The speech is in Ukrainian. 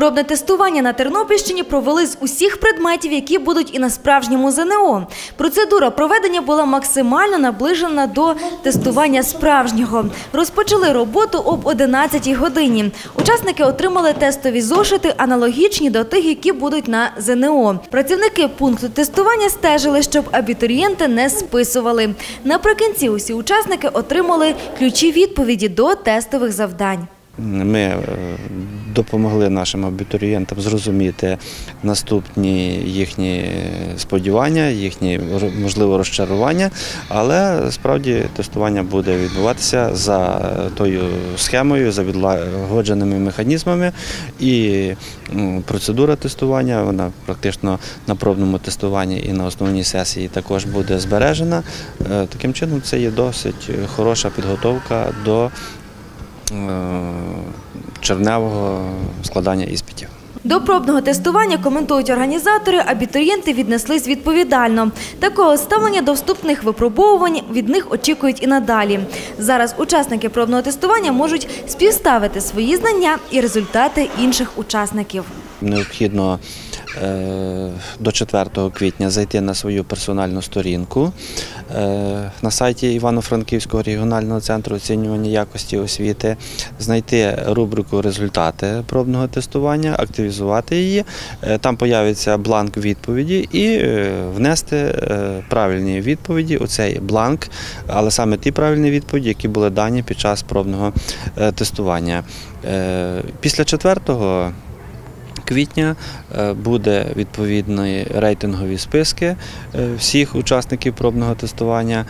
Пробне тестування на Тернопільщині провели з усіх предметів, які будуть і на справжньому ЗНО. Процедура проведення була максимально наближена до тестування справжнього. Розпочали роботу об 11 годині. Учасники отримали тестові зошити, аналогічні до тих, які будуть на ЗНО. Працівники пункту тестування стежили, щоб абітурієнти не списували. Наприкінці усі учасники отримали ключі відповіді до тестових завдань. Ми е, допомогли нашим абітурієнтам зрозуміти наступні їхні сподівання, їхні можливо розчарування, але справді тестування буде відбуватися за тою схемою, за відлагодженими механізмами. І процедура тестування, вона практично на пробному тестуванні і на основній сесії також буде збережена. Е, Таким чином, це є досить хороша підготовка до червневого складання іспитів. До пробного тестування коментують організатори, абітурієнти віднеслись відповідально. Такого ставлення до вступних випробовувань від них очікують і надалі. Зараз учасники пробного тестування можуть співставити свої знання і результати інших учасників. Необхідно е, до 4 квітня зайти на свою персональну сторінку е, на сайті Івано-Франківського регіонального центру оцінювання якості освіти, знайти рубрику Результати пробного тестування, активізувати її. Е, Там появиться бланк відповіді і е, внести е, правильні відповіді у цей бланк, але саме ті правильні відповіді, які були дані під час пробного е, тестування. Е, Після 4 квітня е, буде відповідні рейтингові списки е, всіх учасників пробного тестування.